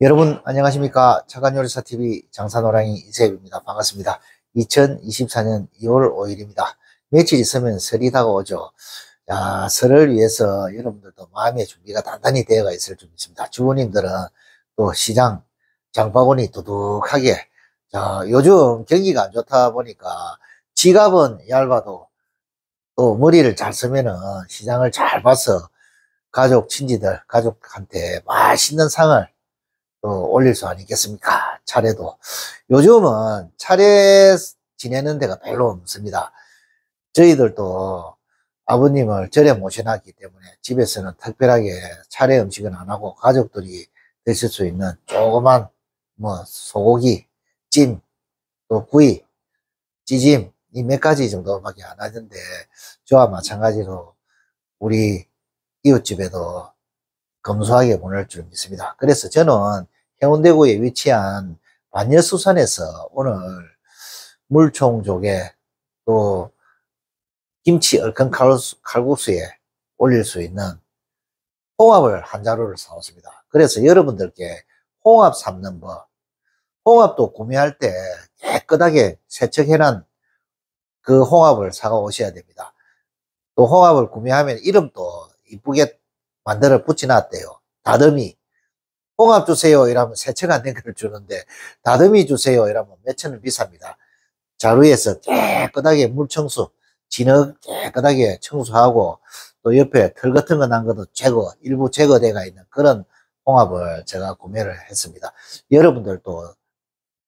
여러분 안녕하십니까? 차관요리사TV 장사노랑이 이세입니다. 반갑습니다. 2024년 2월 5일입니다. 며칠 있으면 설이 다가오죠. 야, 설을 위해서 여러분들도 마음의 준비가 단단히 되어 있을 줄 믿습니다. 주부님들은 또 시장 장바구니 두둑하게. 자, 요즘 경기가 안 좋다 보니까 지갑은 얇아도 또 머리를 잘 쓰면은 시장을 잘 봐서 가족 친지들 가족한테 맛있는 상을 또 올릴 수 아니겠습니까? 차례도. 요즘은 차례 지내는 데가 별로 없습니다. 저희들도 아버님을 절에 모셔놨기 때문에 집에서는 특별하게 차례 음식은 안 하고 가족들이 드실 수 있는 조그만 뭐 소고기, 찜, 또 구이, 찌짐 이 몇 가지 정도밖에 안 하는데 저와 마찬가지로 우리 이웃집에도 검소하게 보낼 줄 믿습니다. 그래서 저는 해운대구에 위치한 반여수산에서 오늘 물총조개 또 김치 얼큰 칼국수에 올릴 수 있는 홍합을 한 자루를 사왔습니다. 그래서 여러분들께 홍합 삶는 법, 홍합도 구매할 때 깨끗하게 세척해놓은 그 홍합을 사가 오셔야 됩니다. 또 홍합을 구매하면 이름도 이쁘게 만들어 붙여놨대요. 다듬이, 홍합 주세요 이러면 세척 안된걸 주는데 다듬이 주세요 이러면 몇천 원 비쌉니다. 자루에서 깨끗하게 물 청소, 진흙 깨끗하게 청소하고 또 옆에 털 같은 거 난 것도 제거, 일부 제거돼가 있는 그런 홍합을 제가 구매를 했습니다. 여러분들도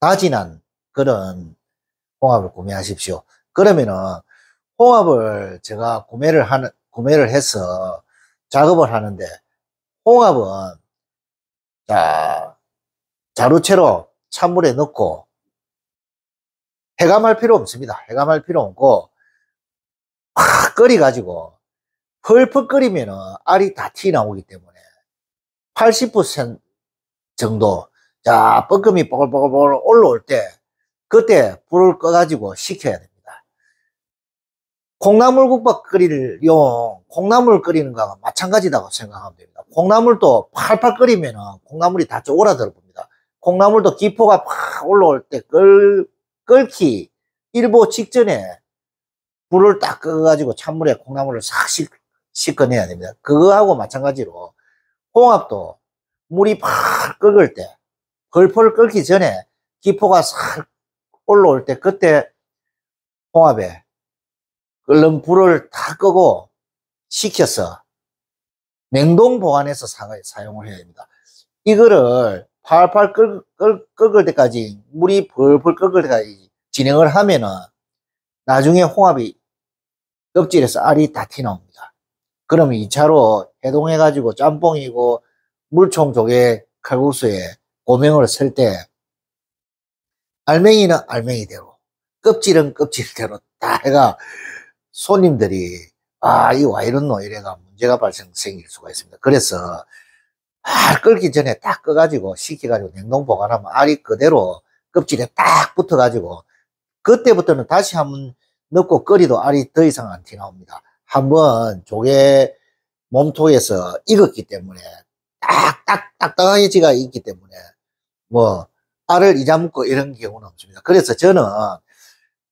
다진한 그런 홍합을 구매하십시오. 그러면은 홍합을 제가 구매를 하는, 구매를 해서 작업을 하는데 홍합은 자, 자루채로 찬물에 넣고 해감할 필요 없습니다. 해감할 필요 없고 확 끓여가지고 펄펄 끓이면 알이 다 튀어나오기 때문에 80% 정도 자 뻐끔이 뽀글뽀글 올라올 때 그때 불을 꺼가지고 식혀야 됩니다. 콩나물국밥 끓일 용 콩나물 끓이는 거와 마찬가지라고 생각하면 됩니다. 콩나물도 팔팔 끓이면 콩나물이 다 쪼그라들어 봅니다. 콩나물도 기포가 팍 올라올 때 끓, 끓기 일보 직전에 불을 딱 끄가지고 찬물에 콩나물을 싹 씻, 씻어내야 됩니다. 그거하고 마찬가지로 홍합도 물이 팍 끓을 때 펄펄 끓기 전에 기포가 싹 올라올 때 그때 홍합에 끓는 불을 다 끄고 식혀서 냉동 보관해서 사 용을 해야 됩니다. 이거를 팔팔 끓을 때까지 물이 벌벌 끓을 때까지 진행을 하면은 나중에 홍합이 껍질에서 알이 다 튀나옵니다. 그러면 2차로 해동해 가지고 짬뽕이고 물총 조개 칼국수에 고명을 쓸 때 알맹이는 알맹이대로 껍질은 껍질대로 다 해가 손님들이 아 이 와 이렇노 이래가 문제가 발생 생길 수가 있습니다. 그래서 알 끓기 전에 딱 꺼가지고 식혀가지고 냉동 보관하면 알이 그대로 껍질에 딱 붙어가지고 그때부터는 다시 한번 넣고 끓이도 알이 더 이상 안 튀나옵니다. 한번 조개 몸통에서 익었기 때문에 딱 딱 딱딱하게 지가 있기 때문에 뭐 알을 잊어먹고 이런 경우는 없습니다. 그래서 저는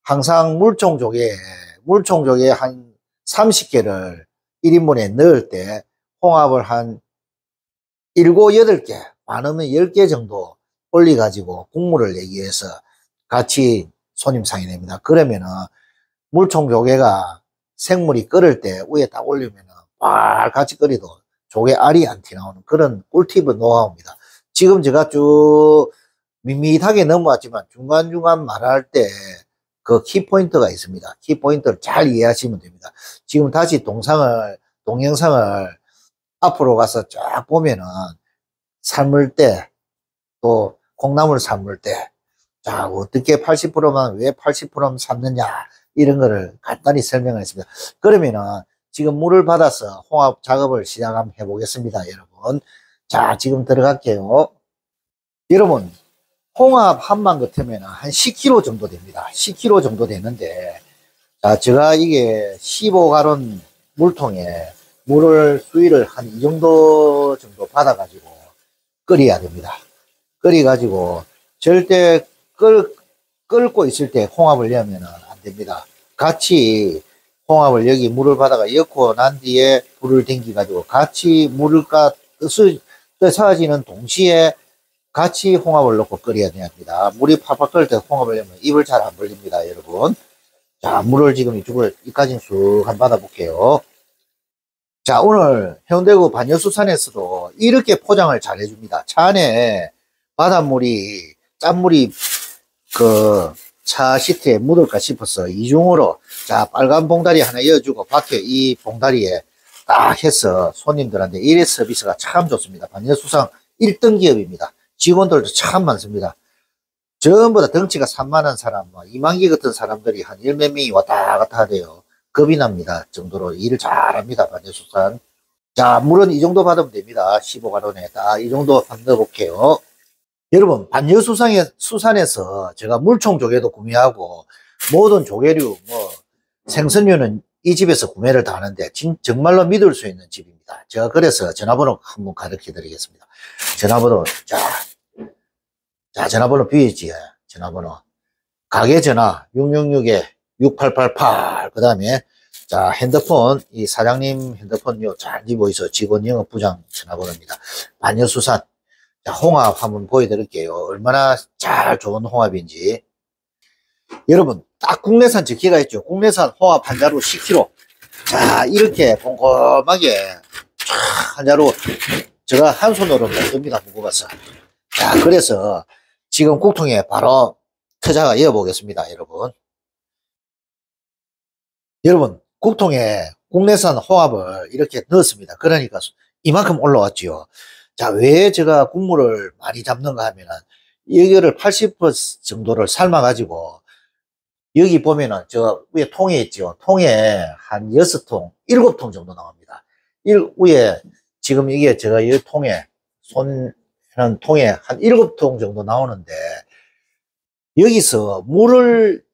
항상 물총 조개 물총 조개 한 30개를 1인분에 넣을 때 홍합을 한 7, 8개, 많으면 10개 정도 올려가지고 국물을 내기 위해서 같이 손님 상이 냅니다. 그러면은 물총 조개가 생물이 끓을 때 위에 딱 올리면은 막 같이 끓여도 조개 알이 안 튀나오는 그런 꿀팁은 노하우입니다. 지금 제가 쭉 밋밋하게 넘어왔지만 중간중간 말할 때 그 키포인트가 있습니다. 키포인트를 잘 이해하시면 됩니다. 지금 다시 동상을, 동영상을 앞으로 가서 쫙 보면은 삶을 때, 또 콩나물 삶을 때, 자, 어떻게 80%만 왜 80%만 삶느냐, 이런 거를 간단히 설명했습니다. 그러면은 지금 물을 받아서 홍합 작업을 시작 한번 해보겠습니다, 여러분. 자, 지금 들어갈게요. 여러분, 홍합 한만 같으면 한 10kg 정도 됩니다. 10kg 정도 되는데, 자, 제가 이게 15가론 물통에 물을 수위를 한 이 정도 정도 받아가지고 끓여야 됩니다. 끓여가지고 절대 끓, 끓고 있을 때 홍합을 넣으면 안 됩니다. 같이 홍합을 여기 물을 받아가 엮고 난 뒤에 불을 댕기가지고 같이 까 뜻을 사라지는 동시에 같이 홍합을 넣고 끓여야 됩니다. 물이 팍팍 끓을 때 홍합을 넣으면 입을 잘 안 벌립니다, 여러분. 자, 물을 지금 이쪽을 이까지 쑥한 받아 볼게요. 자, 오늘 해운대구 반여수산에서도 이렇게 포장을 잘 해줍니다. 차 안에 바닷물이, 짠물이 그 차 시트에 묻을까 싶어서 이중으로 자, 빨간 봉다리 하나 이어주고 밖에 이 봉다리에 딱 해서 손님들한테 일회 서비스가 참 좋습니다. 반여수산 1등 기업입니다. 직원들도 참 많습니다. 전부 다 덩치가 산만한 사람, 뭐 이만기 같은 사람들이 한 열 몇 명이 왔다 갔다 하대요. 겁이 납니다. 정도로 일을 잘합니다. 반대수산. 자, 물은 이 정도 받으면 됩니다. 15가론에. 딱 이 정도 넣어볼게요. 여러분, 반여수산에, 수산에서 제가 물총 조개도 구매하고, 모든 조개류, 뭐, 생선류는 이 집에서 구매를 다 하는데, 진, 정말로 믿을 수 있는 집입니다. 제가 그래서 전화번호 한번 가르쳐 드리겠습니다. 전화번호, 자, 자, 전화번호 비있지 전화번호. 가게 전화 666에 6888. 그 다음에 자, 핸드폰, 이 사장님 핸드폰 요잘 보이서 직원 영업 부장 전화번호입니다. 반여수산. 자, 홍합 한번 보여드릴게요. 얼마나 잘 좋은 홍합인지. 여러분, 딱 국내산 적기가 있죠. 국내산 홍합 한 자루 10kg. 자, 이렇게 꼼꼼하게 한 자루 제가 한 손으로 먹습니다. 무거워서. 자, 그래서 지금 국통에 바로 터자가 이어보겠습니다, 여러분. 여러분, 국통에 국내산 홍합을 이렇게 넣었습니다. 그러니까 이만큼 올라왔지요. 자, 왜 제가 국물을 많이 잡는가 하면은, 여기를 80% 정도를 삶아 가지고, 여기 보면은 저 위에 통에 있죠. 통에 한 6통, 7통 정도 나옵니다. 일, 위에 지금 이게 제가 이 통에 손 하는 통에 한 7통 정도 나오는데 여기서 물을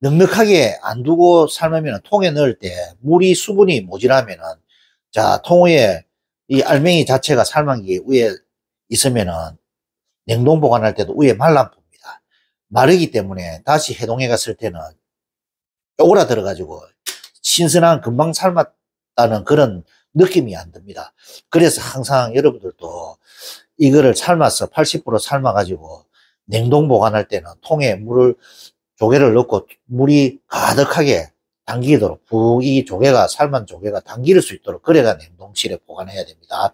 넉넉하게 안 두고 삶으면 통에 넣을 때 물이 수분이 모자라면은 자, 통 위에 이 알맹이 자체가 삶은 게 위에 있으면은 냉동 보관할 때도 위에 말라붙니다 마르기 때문에 다시 해동해 갔을 때는 쪼그라들어 가지고 신선한 금방 삶았다는 그런 느낌이 안 듭니다. 그래서 항상 여러분들도 이거를 삶아서 80% 삶아가지고 냉동 보관할 때는 통에 물을 조개를 넣고 물이 가득하게 당기도록 이 조개가 삶은 조개가 당길 수 있도록 그래가 냉동실에 보관해야 됩니다.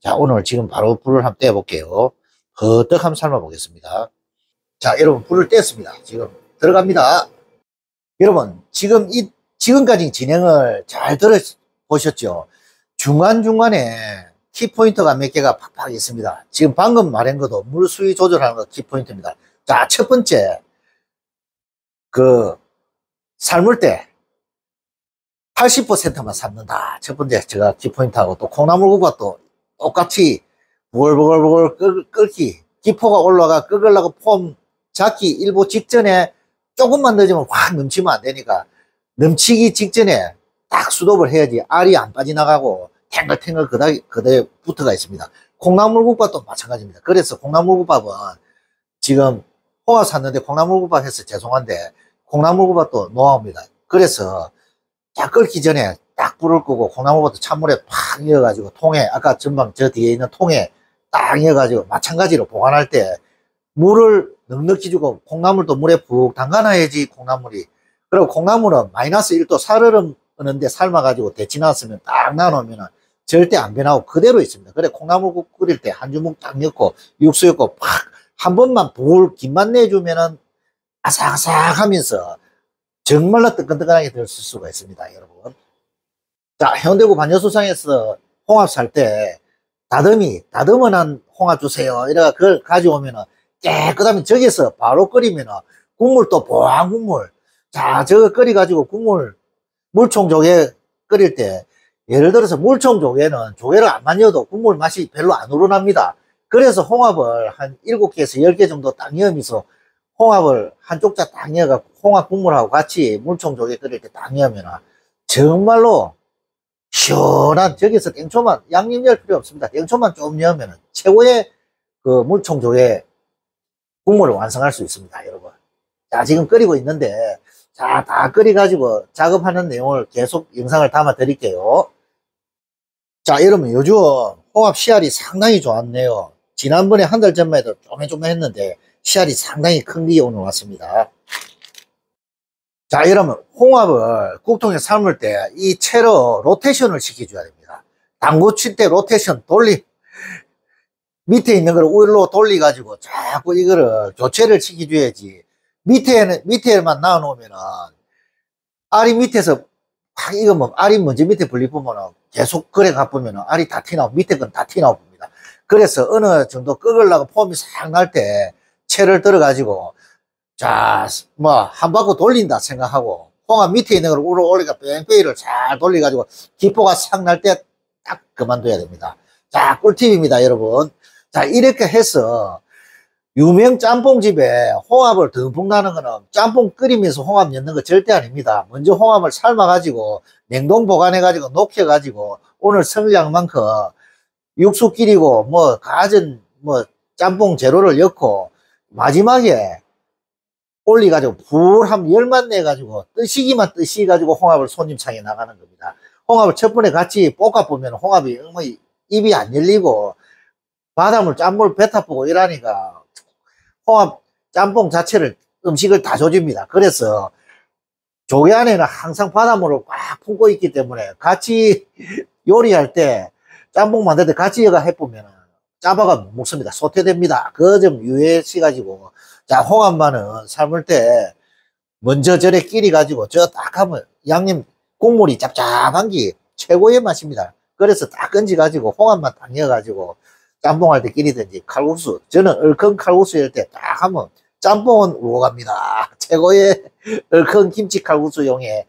자 오늘 지금 바로 불을 한번 떼어 볼게요. 허떡 한번 삶아 보겠습니다. 자 여러분 불을 뗐습니다. 지금 들어갑니다. 여러분 지금 이 지금까지 진행을 잘 들어보셨죠? 중간중간에 키포인트가 몇 개가 팍팍 있습니다. 지금 방금 말한 것도 물 수위 조절하는 거 키포인트입니다. 자, 첫 번째, 그, 삶을 때 80%만 삶는다. 첫 번째 제가 키포인트하고 또 콩나물국과 또 똑같이 부글부글부글 끓기. 기포가 올라가 끓으려고 폼 잡기 일부 직전에 조금만 늦으면 확 넘치면 안 되니까 넘치기 직전에 딱 수독을 해야지 알이 안 빠져나가고 탱글탱글 그다에, 그다에 붙어가 있습니다. 콩나물국밥도 마찬가지입니다. 그래서 콩나물국밥은 지금 홍합 샀는데 콩나물국밥 해서 죄송한데 콩나물국밥도 놓아옵니다. 그래서 딱 끓기 전에 딱 불을 끄고 콩나물국밥도 찬물에 팍 넣어가지고 통에 아까 전방 저 뒤에 있는 통에 딱 넣어가지고 마찬가지로 보관할 때 물을 넉넉히 주고 콩나물도 물에 푹 담가놔야지 콩나물이 그리고 콩나물은 마이너스 1도 살얼음는데 삶아가지고 데치 놨으면 딱 놔놓으면 절대 안 변하고 그대로 있습니다. 그래 콩나물국 끓일 때 한 주먹 딱 넣고 육수 넣고 팍 한 번만 볼 김만 내주면은 아삭아삭 하면서 정말로 뜨끈뜨끈하게 될 수가 있습니다. 여러분. 자 해운대구 반여수상에서 홍합 살 때 다듬이 다듬어 난 홍합 주세요. 이래가 그걸 가져오면은 깨끗하면 저기서 바로 끓이면은 국물 또 보안 국물 자 저거 끓여가지고 국물 물총 조개 끓일 때 예를 들어서 물총 조개는 조개를 안 만져도 국물 맛이 별로 안 우러납니다. 그래서 홍합을 한 7개에서 10개 정도 딱 넣으면서 홍합을 한쪽 자딱 넣어가 홍합 국물하고 같이 물총 조개 끓일 때딱 넣으면 정말로 시원한 저기서 땡초만 양념 열 필요 없습니다. 땡초만 좀 넣으면 최고의 그 물총 조개 국물을 완성할 수 있습니다, 여러분. 자, 지금 끓이고 있는데, 자, 다 끓여가지고 작업하는 내용을 계속 영상을 담아 드릴게요. 자, 여러분, 요즘 홍합 씨알이 상당히 좋았네요. 지난번에 한 달 전만 해도 쪼매쪼매 했는데, 씨알이 상당히 큰 게 오늘 왔습니다. 자, 여러분, 홍합을 국통에 삶을 때 이 채로 로테이션을 시켜줘야 됩니다. 당구 칠 때 로테이션 돌리, 밑에 있는 걸 위로 돌려가지고 자꾸 이거를 교체를 시켜줘야지. 밑에는, 밑에만 놔놓으면은 알이 밑에서 팍 이거 뭐 알이 먼저 밑에 불리보면은 계속 그래 가보면은 알이 다 튀나오고 밑에 건 다 튀나옵니다. 그래서 어느 정도 끄으려고 폼이 싹 날 때 채를 들어가지고 자, 뭐, 한 바퀴 돌린다 생각하고, 홍합 밑에 있는 걸 위로 올리가 뺑뺑이를 잘 돌려가지고, 기포가 싹 날 때 딱 그만둬야 됩니다. 자, 꿀팁입니다, 여러분. 자, 이렇게 해서, 유명 짬뽕집에 홍합을 듬뿍 나는 거는 짬뽕 끓이면서 홍합 넣는 거 절대 아닙니다. 먼저 홍합을 삶아가지고, 냉동 보관해가지고, 녹여가지고, 오늘 성량만큼 육수 끓이고, 뭐, 가전, 뭐, 짬뽕 재료를 넣고, 마지막에 올리가지고 불한 열만 내가지고 뜨시기만 뜨시가지고 홍합을 손님창에 나가는 겁니다. 홍합을 첫 번에 같이 볶아보면 홍합이 뭐 입이 안 열리고 바닷물 짠물 뱉어보고 이러니까 홍합 짬뽕 자체를 음식을 다 조집니다. 그래서 조개 안에는 항상 바닷물을 꽉 품고 있기 때문에 같이 요리할 때 짬뽕 만들 때 같이 여가 해보면 짜바가 못 먹습니다. 소태됩니다. 그 점 유의시가지고 자, 홍합만은 삶을 때 먼저 절에 끼리 가지고 저 딱 하면 양념 국물이 짭짭한 게 최고의 맛입니다. 그래서 딱 건지 가지고 홍합만 딱 넣어 가지고 짬뽕 할 때 끼리든지 칼국수 저는 얼큰 칼국수일 때 딱 하면 짬뽕은 우고 갑니다. 최고의 얼큰 김치 칼국수용에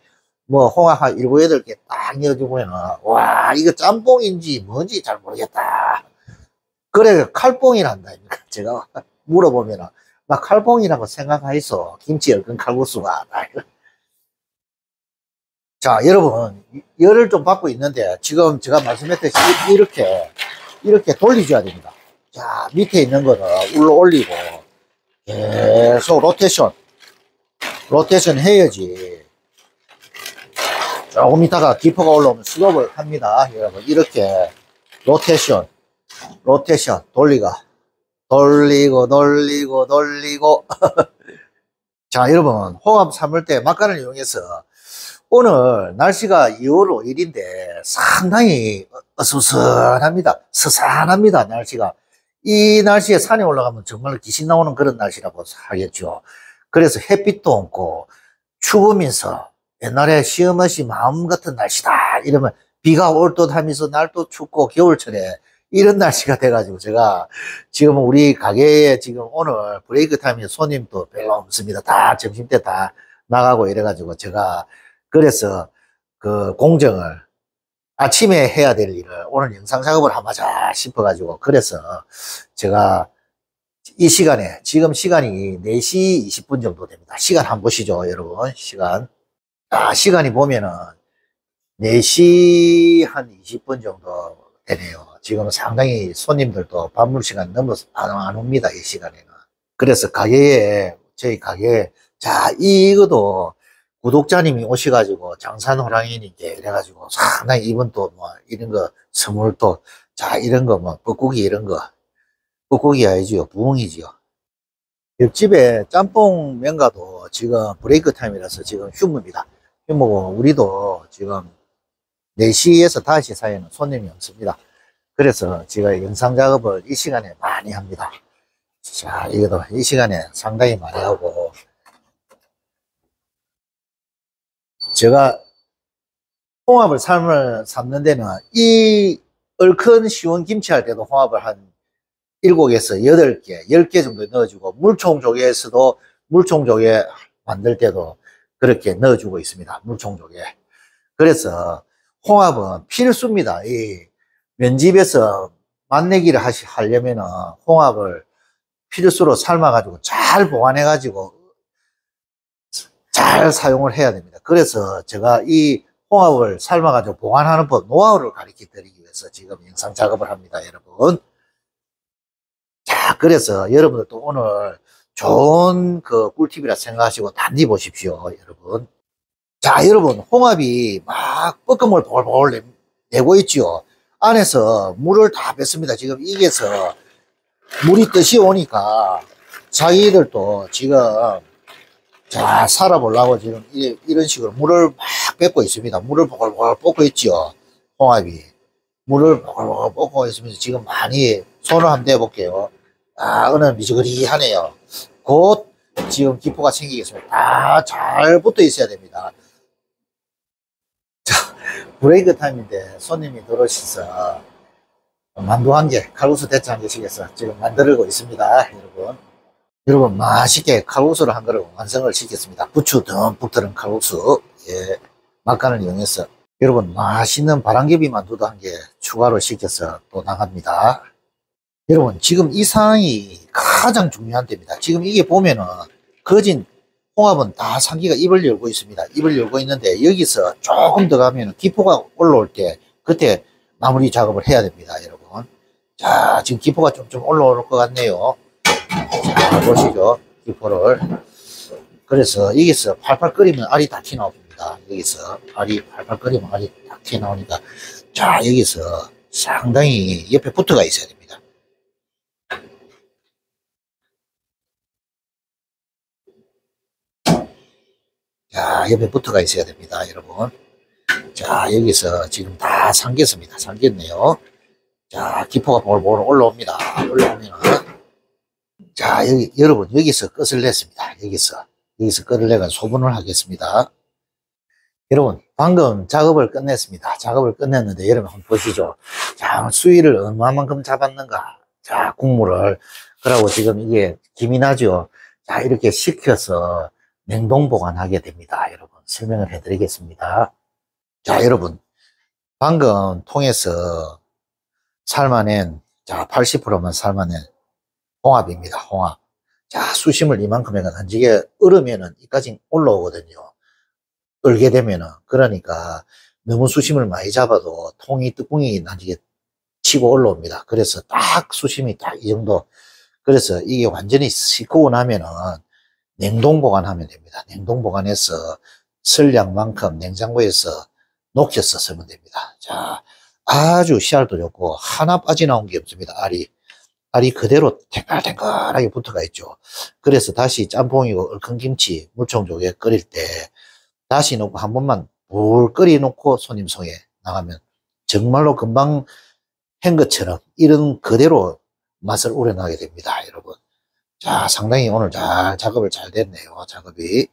뭐 홍합 한 7, 8개 딱 넣어주면 와 이거 짬뽕인지 뭔지 잘 모르겠다. 그래 칼뽕이란다. 제가 물어보면은 막 칼봉이라고 생각하이소. 김치 열근 칼국수가. 자, 여러분, 열을 좀 받고 있는데, 지금 제가 말씀했듯이 이렇게, 이렇게 돌려줘야 됩니다. 자, 밑에 있는 거는 울러 올리고, 계속 로테이션, 로테이션 해야지. 조금 있다가 기포가 올라오면 스톱을 합니다. 여러분, 이렇게 로테이션, 로테이션 돌리가 돌리고 돌리고 돌리고 자 여러분 홍합 삶을 때 막간을 이용해서 오늘 날씨가 2월 5일인데 상당히 어수선합니다. 서산합니다 날씨가. 이 날씨에 산에 올라가면 정말 귀신 나오는 그런 날씨라고 하겠죠. 그래서 햇빛도 없고 추우면서 옛날에 시험없이 마음 같은 날씨다 이러면 비가 올 듯 하면서 날도 춥고 겨울철에 이런 날씨가 돼가지고 제가 지금 우리 가게에 지금 오늘 브레이크 타임에 손님도 별로 없습니다. 다 점심때 다 나가고 이래가지고 제가 그래서 그 공정을 아침에 해야 될 일을 오늘 영상 작업을 하자 싶어가지고 그래서 제가 이 시간에 지금 시간이 4시 20분 정도 됩니다. 시간 한번 보시죠 여러분 시간 아 시간이 보면은 4시 한 20분 정도 되네요. 지금 상당히 손님들도 밥물 시간 넘어서 안, 안 옵니다. 이 시간에는. 그래서 가게에, 저희 가게에, 자, 이거도 구독자님이 오셔가지고 장산 호랑이니까 이래가지고 상당히 이번 또 뭐 이런 거 선물 또, 자, 이런 거 뭐, 뻐꾸기 이런 거. 뻐꾸기 아니지요. 부엉이지요. 옆집에 짬뽕 명가도 지금 브레이크 타임이라서 지금 휴무입니다. 휴무고 우리도 지금 4시에서 5시 사이에는 손님이 없습니다. 그래서 제가 영상 작업을 이 시간에 많이 합니다. 자, 이것도 이 시간에 상당히 많이 하고, 제가 홍합을 삶을 삶는 데는 이 얼큰 시원 김치 할 때도 홍합을 한 7개에서 8개, 10개 정도 넣어주고, 물총 조개에서도 물총 조개 만들 때도 그렇게 넣어주고 있습니다. 물총 조개. 그래서 홍합은 필수입니다. 이 면집에서 맛내기를 하시, 하려면은 홍합을 필수로 삶아가지고 잘 보관해가지고 잘 사용을 해야 됩니다. 그래서 제가 이 홍합을 삶아가지고 보관하는 법, 노하우를 가르쳐 드리기 위해서 지금 영상 작업을 합니다, 여러분. 자, 그래서 여러분들도 오늘 좋은 그 꿀팁이라 생각하시고 단디 보십시오, 여러분. 자, 여러분, 홍합이 막 뻐끔을 내- 내고 있지요. 안에서 물을 다 뺐습니다. 지금 이게서 물이 뜻이 오니까 자기들도 지금 자, 살아보려고 지금 이, 이런 식으로 물을 막 뺏고 있습니다. 물을 보글보글 뻗고 있죠. 홍합이. 물을 보글보글 뻗고 있으면서 지금 많이 손을 한번 대볼게요. 아, 어느 미지그리하네요. 곧 지금 기포가 생기겠습니다. 다 잘 붙어 있어야 됩니다. 자, 브레이크 타임인데 손님이 들어오셔서 만두 한 개, 칼국수 대짜 한 개씩 해서 지금 만들고 있습니다. 여러분. 여러분 맛있게 칼국수를 한 그릇 완성을 시켰습니다. 부추 듬뿍 들은 칼국수 예, 막간을 이용해서 여러분 맛있는 바람개비 만두도 한 개 추가로 시켜서 또 나갑니다. 여러분 지금 이 상황이 가장 중요한 때입니다. 지금 이게 보면은 거진 홍합은 다 상기가 입을 열고 있습니다. 입을 열고 있는데 여기서 조금 더 가면 기포가 올라올 때 그때 마무리 작업을 해야 됩니다. 여러분 자 지금 기포가 좀좀 올라올 것 같네요. 자, 보시죠. 기포를. 그래서 여기서 팔팔 끓이면 알이 다 튀어나옵니다. 여기서 알이 팔팔 끓이면 알이 다 튀어나오니까. 자, 여기서 상당히 옆에 붙어가 있어야 됩니다. 자, 옆에 붙어가 있어야 됩니다, 여러분. 자, 여기서 지금 다 삼겼습니다. 삼겼네요. 자, 기포가 볼볼 올라옵니다. 올라오면 자, 여기, 여러분, 여기서 끝을 냈습니다. 여기서. 여기서 끝을 내가 소분을 하겠습니다. 여러분, 방금 작업을 끝냈습니다. 작업을 끝냈는데, 여러분 한번 보시죠. 자, 수위를 얼마만큼 잡았는가. 자, 국물을. 그러고 지금 이게 김이 나죠. 자, 이렇게 식혀서 냉동 보관하게 됩니다. 여러분, 설명을 해드리겠습니다. 자, 여러분. 방금 통해서 삶아낸, 자, 80%만 삶아낸 홍합입니다. 홍합. 자, 수심을 이만큼 해가 단지게 얼으면은 이까지 올라오거든요. 얼게 되면은. 그러니까 너무 수심을 많이 잡아도 통이 뚜껑이 나중에 치고 올라옵니다. 그래서 딱 수심이 딱 이 정도. 그래서 이게 완전히 식고 나면은 냉동 보관하면 됩니다. 냉동 보관해서 설량만큼 냉장고에서 녹여서 쓰면 됩니다. 자, 아주 씨알도 좋고 하나 빠져나온 게 없습니다. 알이. 알이 그대로 탱글탱글하게 붙어가 있죠. 그래서 다시 짬뽕이고 얼큰 김치, 물총조개 끓일 때 다시 넣고 한 번만 불 끓여 놓고 손님 손에 나가면 정말로 금방 한 것처럼 이런 그대로 맛을 우려나게 됩니다. 여러분. 자, 상당히 오늘 잘 작업을 잘 됐네요. 작업이.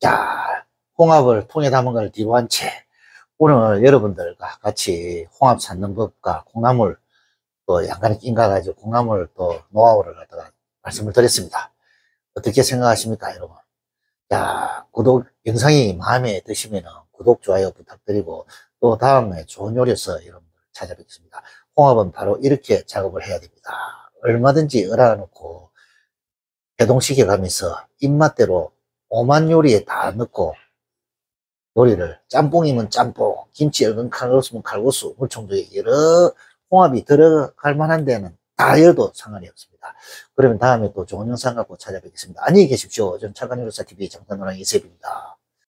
자, 홍합을 통에 담은 걸 뒤로 한 채 오늘 여러분들과 같이 홍합 찾는 법과 콩나물 또 약간의 낀가 가지고 콩나물 또 노하우를 갖다가 말씀을 드렸습니다. 어떻게 생각하십니까, 여러분? 자, 구독, 영상이 마음에 드시면 구독, 좋아요 부탁드리고 또 다음에 좋은 요리에서 여러분들 찾아뵙겠습니다. 홍합은 바로 이렇게 작업을 해야 됩니다. 얼마든지 얼어놓고 해동시켜 가면서 입맛대로 오만 요리에 다 넣고 요리를 짬뽕이면 짬뽕, 김치 얼큰 칼국수면 칼국수, 물총조개 여러 홍합이 들어갈 만한 데는 다 열도 상관이 없습니다. 그러면 다음에 또 좋은 영상 갖고 찾아뵙겠습니다. 안녕히 계십시오. 전 차관유로사TV 정단노랑 이세입니다.